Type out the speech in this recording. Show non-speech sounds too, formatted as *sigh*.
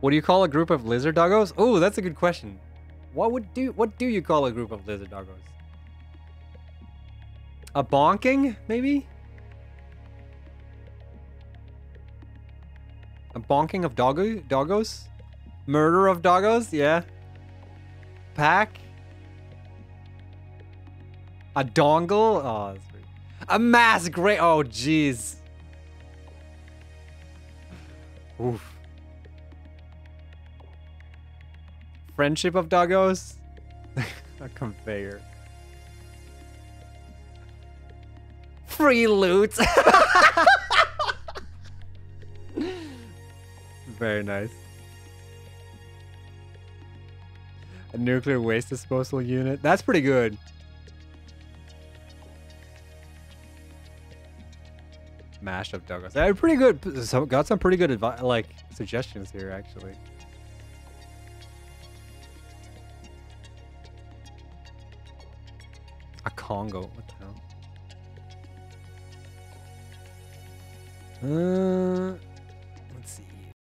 What do you call a group of lizard doggos? Oh, that's a good question. What would do what do you call a group of lizard doggos? A bonking, maybe? A bonking of doggo doggos? Murder of doggos? Yeah. Pack? A dongle? Oh. A mass great. Oh, jeez. Oof. Friendship of doggos? a *laughs* conveyor. Free loot. *laughs* Very nice. A nuclear waste disposal unit. That's pretty good. Mash of doggos. They're pretty good. So got some pretty good advice, like suggestions here, actually. Congo. What the hell?